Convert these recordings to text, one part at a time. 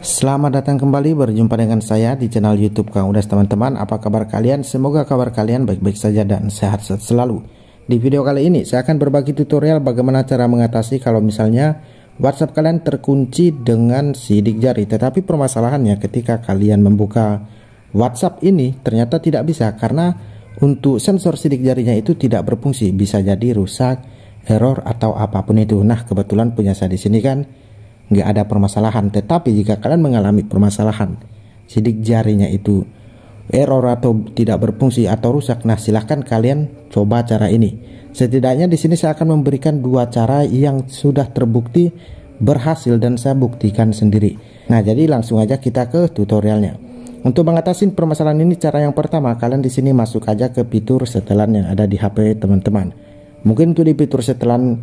Selamat datang kembali berjumpa dengan saya di channel YouTube Kang Udas teman-teman. Apa kabar kalian? Semoga kabar kalian baik-baik saja dan sehat-sehat selalu. Di video kali ini saya akan berbagi tutorial bagaimana cara mengatasi kalau misalnya WhatsApp kalian terkunci dengan sidik jari. Tetapi permasalahannya ketika kalian membuka WhatsApp ini ternyata tidak bisa karena untuk sensor sidik jarinya itu tidak berfungsi. Bisa jadi rusak, error atau apa pun itu. Nah kebetulan punya saya di sini kan nggak ada permasalahan. Tetapi jika kalian mengalami permasalahan sidik jarinya itu error atau tidak berfungsi atau rusak, nah silahkan kalian coba cara ini. Setidaknya di sini saya akan memberikan dua cara yang sudah terbukti berhasil dan saya buktikan sendiri. Nah, jadi langsung aja kita ke tutorialnya. Untuk mengatasi permasalahan ini cara yang pertama kalian di sini masuk aja ke fitur setelan yang ada di HP teman-teman. Mungkin untuk di fitur setelan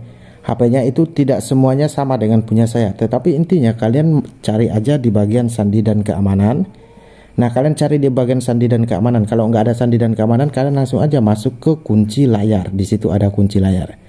HP-nya itu tidak semuanya sama dengan punya saya. Tetapi intinya kalian cari aja di bagian sandi dan keamanan. Nah kalian cari di bagian sandi dan keamanan. Kalau nggak ada sandi dan keamanan, kalian langsung aja masuk ke kunci layar. Di situ ada kunci layar.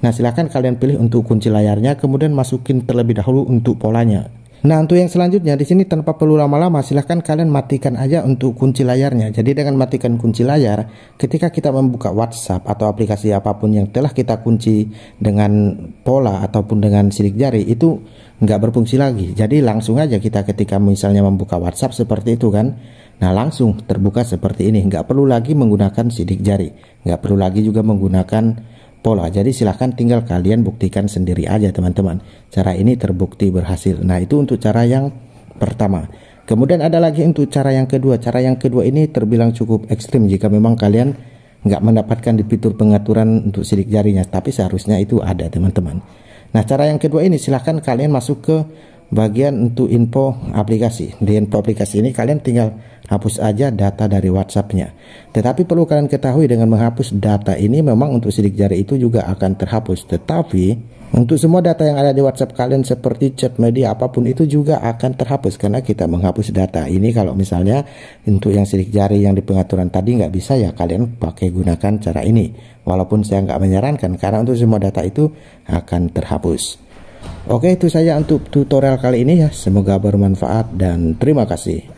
Nah silahkan kalian pilih untuk kunci layarnya, kemudian masukin terlebih dahulu untuk polanya. Nah untuk yang selanjutnya di sini tanpa perlu lama-lama silahkan kalian matikan aja untuk kunci layarnya. Jadi dengan matikan kunci layar, ketika kita membuka WhatsApp atau aplikasi apa pun yang telah kita kunci dengan pola ataupun dengan sidik jari itu nggak berfungsi lagi. Jadi langsung aja kita ketika misalnya membuka WhatsApp seperti itu kan, nah langsung terbuka seperti ini. Nggak perlu lagi menggunakan sidik jari, nggak perlu lagi juga menggunakan pola. Jadi silahkan tinggal kalian buktikan sendiri aja teman-teman. Cara ini terbukti berhasil. Nah itu untuk cara yang pertama. Kemudian ada lagi untuk cara yang kedua. Cara yang kedua ini terbilang cukup ekstrim jika memang kalian nggak mendapatkan di fitur pengaturan untuk sidik jarinya. Tapi seharusnya itu ada teman-teman. Nah cara yang kedua ini silahkan kalian masuk ke bagian untuk info aplikasi. Di info aplikasi ini kalian tinggal hapus aja data dari WhatsAppnya. Tetapi perlu kalian ketahui dengan menghapus data ini memang untuk sidik jari itu juga akan terhapus. Tetapi untuk semua data yang ada di WhatsApp kalian seperti chat media apa pun itu juga akan terhapus karena kita menghapus data. Ini kalau misalnya untuk yang sidik jari yang di pengaturan tadi nggak bisa ya kalian pakai gunakan cara ini. Walaupun saya nggak menyarankan karena untuk semua data itu akan terhapus. Oke itu saja untuk tutorial kali ini ya. Semoga bermanfaat dan terima kasih.